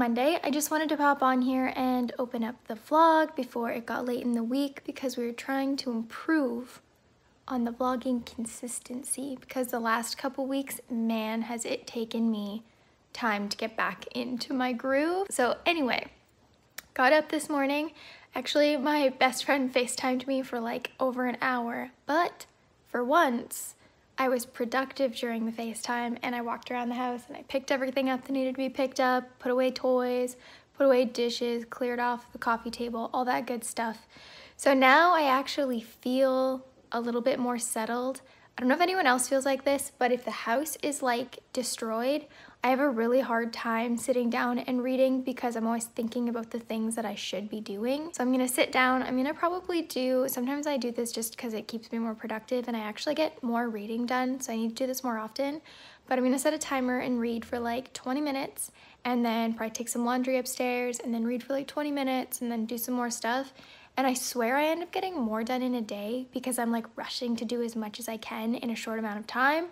Monday. I just wanted to pop on here and open up the vlog before it got late in the week because we were trying to improve on the vlogging consistency because the last couple weeks, man, has it taken me time to get back into my groove. So anyway, got up this morning. Actually, my best friend FaceTimed me for like over an hour, but for once, I was productive during the FaceTime and I walked around the house and I picked everything up that needed to be picked up, put away toys, put away dishes, cleared off the coffee table, all that good stuff. So now I actually feel a little bit more settled. I don't know if anyone else feels like this, but if the house is like destroyed I have a really hard time sitting down and reading because I'm always thinking about the things that I should be doing. So I'm gonna sit down, I'm gonna probably do, sometimes I do this just because it keeps me more productive and I actually get more reading done, so I need to do this more often. But I'm gonna set a timer and read for like 20 minutes and then probably take some laundry upstairs and then read for like 20 minutes and then do some more stuff. And I swear I end up getting more done in a day because I'm like rushing to do as much as I can in a short amount of time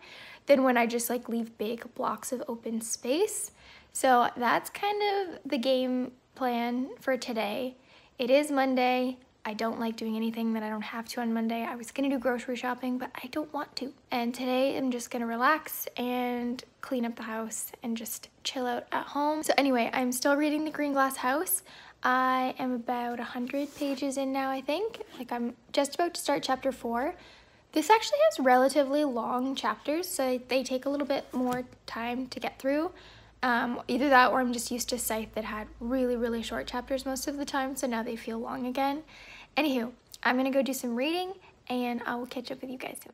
than when I just like leave big blocks of open space. So that's kind of the game plan for today. It is Monday. I don't like doing anything that I don't have to on Monday. I was gonna do grocery shopping, but I don't want to. And today I'm just gonna relax and clean up the house and just chill out at home. So anyway, I'm still reading The Greenglass House. I am about 100 pages in now, I think. Like I'm just about to start chapter four. This actually has relatively long chapters, so they take a little bit more time to get through. Um, either that or I'm just used to Scythe that had really, really short chapters most of the time, so now they feel long again. Anywho, I'm gonna go do some reading and I will catch up with you guys soon.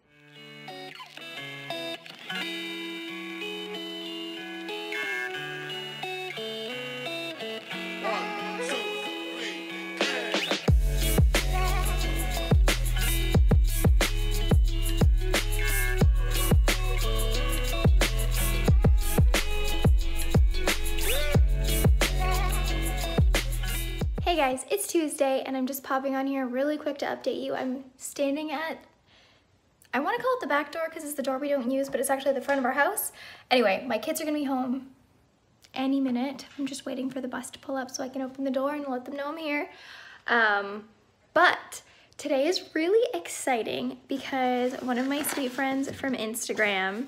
And I'm just popping on here really quick to update you. I'm standing at, I want to call it the back door because it's the door we don't use, but it's actually the front of our house. Anyway, my kids are to be home any minute. I'm just waiting for the bus to pull up so I can open the door and let them know I'm here. Um, but today is really exciting because one of my sweet friends from Instagram,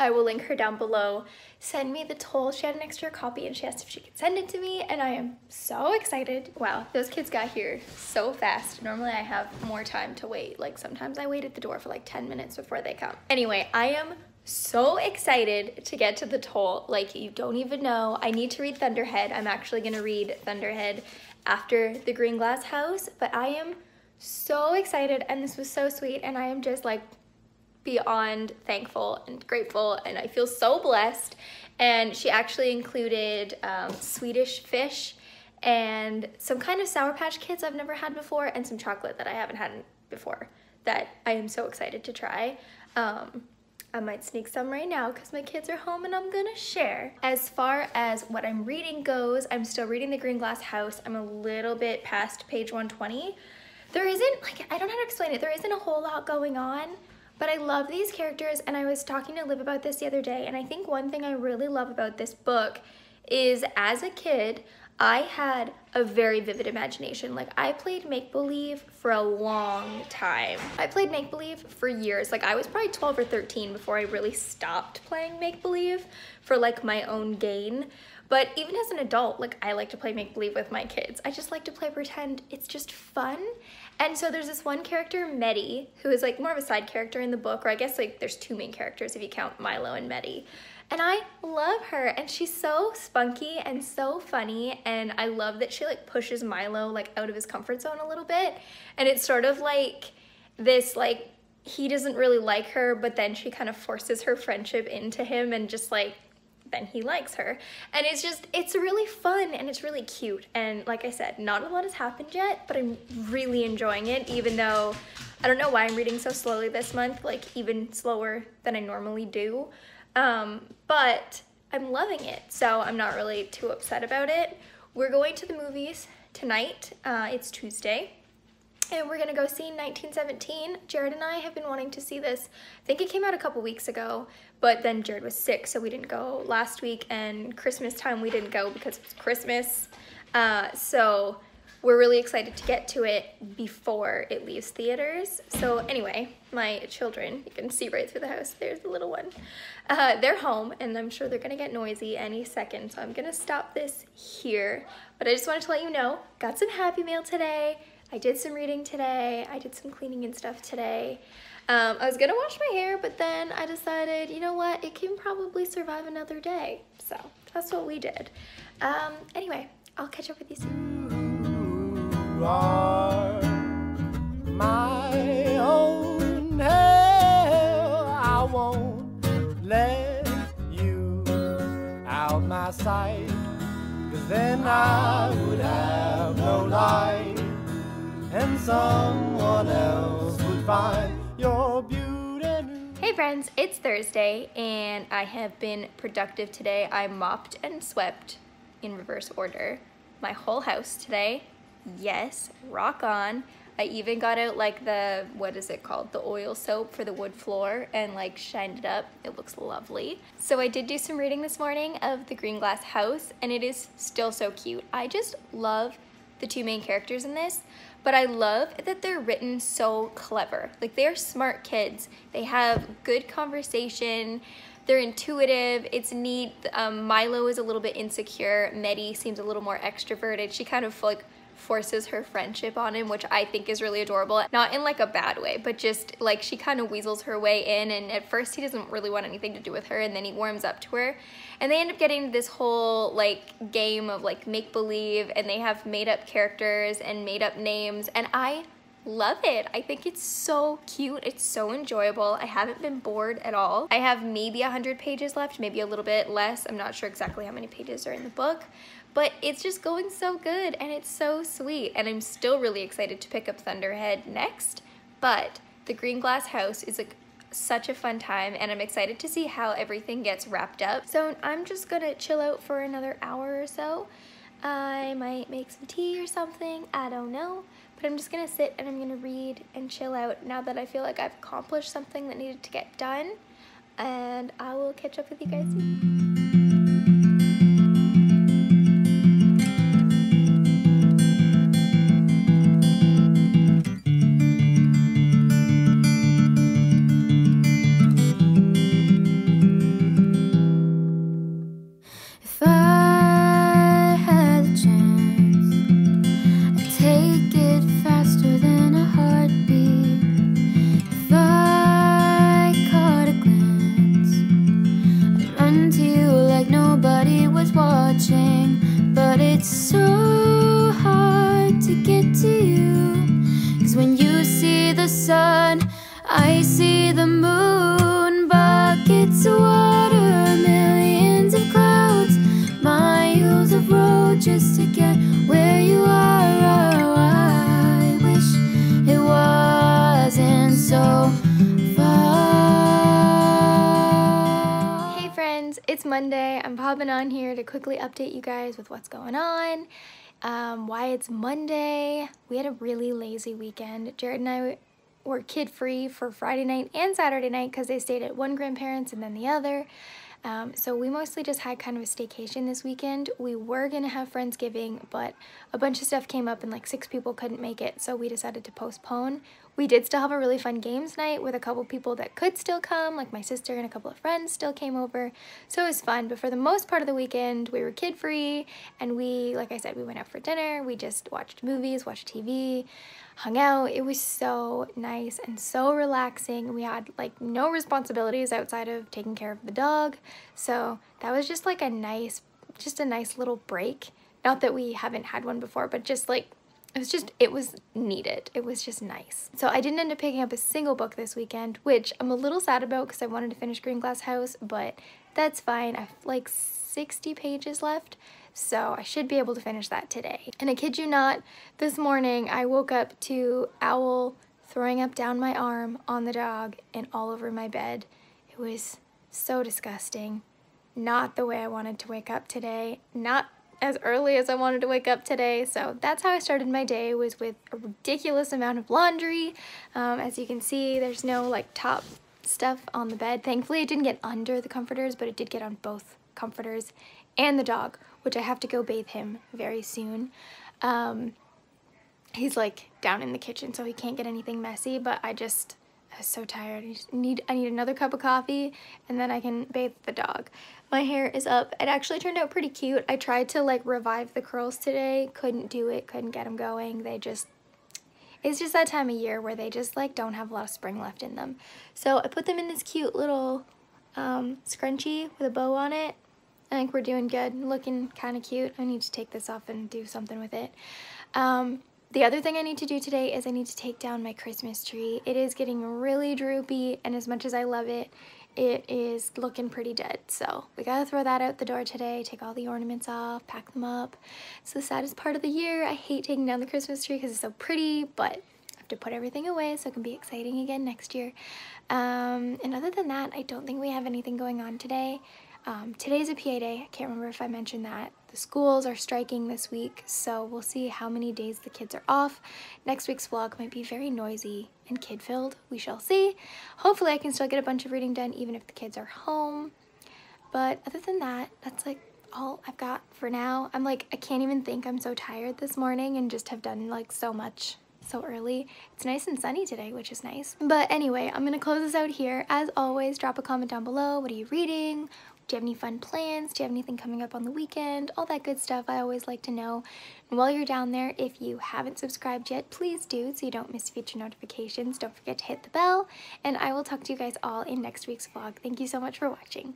I will link her down below, send me the toll. She had an extra copy and she asked if she could send it to me and I am so excited. Wow, those kids got here so fast. Normally I have more time to wait. Like sometimes I wait at the door for like 10 minutes before they come. Anyway, I am so excited to get to the toll. Like you don't even know. I need to read Thunderhead. I'm actually gonna read Thunderhead after the Greenglass House, but I am so excited and this was so sweet and I am just like beyond thankful and grateful and I feel so blessed. And she actually included um, Swedish fish and some kind of Sour Patch Kids I've never had before and some chocolate that I haven't had before that I am so excited to try. Um, I might sneak some right now because my kids are home and I'm gonna share. As far as what I'm reading goes, I'm still reading The Greenglass House. I'm a little bit past page 120. There isn't, like, I don't know how to explain it. There isn't a whole lot going on. But I love these characters and I was talking to Liv about this the other day and I think one thing I really love about this book is as a kid, I had a very vivid imagination. Like I played make-believe for a long time. I played make-believe for years. Like I was probably 12 or 13 before I really stopped playing make-believe for like my own gain. But even as an adult, like I like to play make-believe with my kids. I just like to play pretend. It's just fun. And so there's this one character, Meddy, who is like more of a side character in the book, or I guess like there's two main characters if you count Milo and Meddy. And I love her and she's so spunky and so funny and I love that she like pushes Milo like out of his comfort zone a little bit. And it's sort of like this like he doesn't really like her but then she kind of forces her friendship into him and just like then he likes her. And it's just, it's really fun and it's really cute. And like I said, not a lot has happened yet, but I'm really enjoying it, even though I don't know why I'm reading so slowly this month, like even slower than I normally do. Um, but I'm loving it, so I'm not really too upset about it. We're going to the movies tonight. Uh, it's Tuesday. And we're gonna go see 1917. Jared and I have been wanting to see this. I think it came out a couple weeks ago, but then Jared was sick, so we didn't go last week, and Christmas time we didn't go because it was Christmas. Uh, so we're really excited to get to it before it leaves theaters. So anyway, my children, you can see right through the house, there's the little one. Uh, they're home and I'm sure they're gonna get noisy any second. So I'm gonna stop this here. But I just wanted to let you know, got some Happy Meal today. I did some reading today. I did some cleaning and stuff today. Um, I was gonna wash my hair, but then I decided, you know what, it can probably survive another day. So that's what we did. Um, anyway, I'll catch up with you soon are my own hell. I won't let you out my sight, cause then I would have no and someone else would find your beauty. Hey friends, it's Thursday and I have been productive today. I mopped and swept in reverse order my whole house today yes, rock on. I even got out like the, what is it called? The oil soap for the wood floor and like shined it up. It looks lovely. So I did do some reading this morning of The Greenglass House and it is still so cute. I just love the two main characters in this, but I love that they're written so clever. Like they're smart kids. They have good conversation. They're intuitive. It's neat. Um, Milo is a little bit insecure. Meddy seems a little more extroverted. She kind of like forces her friendship on him, which I think is really adorable. Not in like a bad way, but just like she kind of weasels her way in and at first he doesn't really want anything to do with her and then he warms up to her. And they end up getting this whole like game of like make-believe and they have made up characters and made up names and I love it. I think it's so cute. It's so enjoyable. I haven't been bored at all. I have maybe 100 pages left, maybe a little bit less. I'm not sure exactly how many pages are in the book, but it's just going so good and it's so sweet. And I'm still really excited to pick up Thunderhead next, but the Greenglass House is like such a fun time and I'm excited to see how everything gets wrapped up. So I'm just gonna chill out for another hour or so. I might make some tea or something, I don't know. But I'm just gonna sit and I'm gonna read and chill out now that I feel like I've accomplished something that needed to get done. And I will catch up with you guys soon. Monday. I'm popping on here to quickly update you guys with what's going on, um, why it's Monday. We had a really lazy weekend. Jared and I were kid-free for Friday night and Saturday night because they stayed at one grandparent's and then the other. Um, so we mostly just had kind of a staycation this weekend. We were going to have Friendsgiving, but a bunch of stuff came up and like six people couldn't make it, so we decided to postpone. We did still have a really fun games night with a couple people that could still come, like my sister and a couple of friends still came over, so it was fun. But for the most part of the weekend, we were kid-free, and we, like I said, we went out for dinner, we just watched movies, watched TV, hung out. It was so nice and so relaxing. We had like no responsibilities outside of taking care of the dog. So that was just like a nice, just a nice little break. Not that we haven't had one before, but just like it was just, it was needed. It was just nice. So I didn't end up picking up a single book this weekend, which I'm a little sad about because I wanted to finish Greenglass House, but that's fine. I have like 60 pages left. So I should be able to finish that today. And I kid you not, this morning I woke up to Owl throwing up down my arm on the dog and all over my bed. It was so disgusting. Not the way I wanted to wake up today. Not as early as I wanted to wake up today. So that's how I started my day was with a ridiculous amount of laundry. Um, as you can see, there's no like top stuff on the bed. Thankfully, it didn't get under the comforters, but it did get on both comforters and the dog, which I have to go bathe him very soon. Um, he's like down in the kitchen, so he can't get anything messy, but I just I was so tired. I need I need another cup of coffee and then I can bathe the dog. My hair is up. It actually turned out pretty cute. I tried to like revive the curls today. Couldn't do it. Couldn't get them going. They just it's just that time of year where they just like don't have a lot of spring left in them. So I put them in this cute little um, scrunchie with a bow on it. I think we're doing good. Looking kind of cute. I need to take this off and do something with it. Um, the other thing I need to do today is I need to take down my Christmas tree. It is getting really droopy and as much as I love it, it is looking pretty dead. So we gotta throw that out the door today, take all the ornaments off, pack them up. It's the saddest part of the year. I hate taking down the Christmas tree because it's so pretty, but I have to put everything away so it can be exciting again next year. Um, and other than that, I don't think we have anything going on today. Um, today's a PA day. I can't remember if I mentioned that. The schools are striking this week, so we'll see how many days the kids are off. Next week's vlog might be very noisy and kid-filled. We shall see. Hopefully I can still get a bunch of reading done even if the kids are home. But other than that, that's like all I've got for now. I'm like, I can't even think I'm so tired this morning and just have done like so much so early. It's nice and sunny today, which is nice. But anyway, I'm gonna close this out here. As always, drop a comment down below. What are you reading? Do you have any fun plans? Do you have anything coming up on the weekend? All that good stuff I always like to know. And while you're down there, if you haven't subscribed yet, please do so you don't miss future notifications. Don't forget to hit the bell. And I will talk to you guys all in next week's vlog. Thank you so much for watching.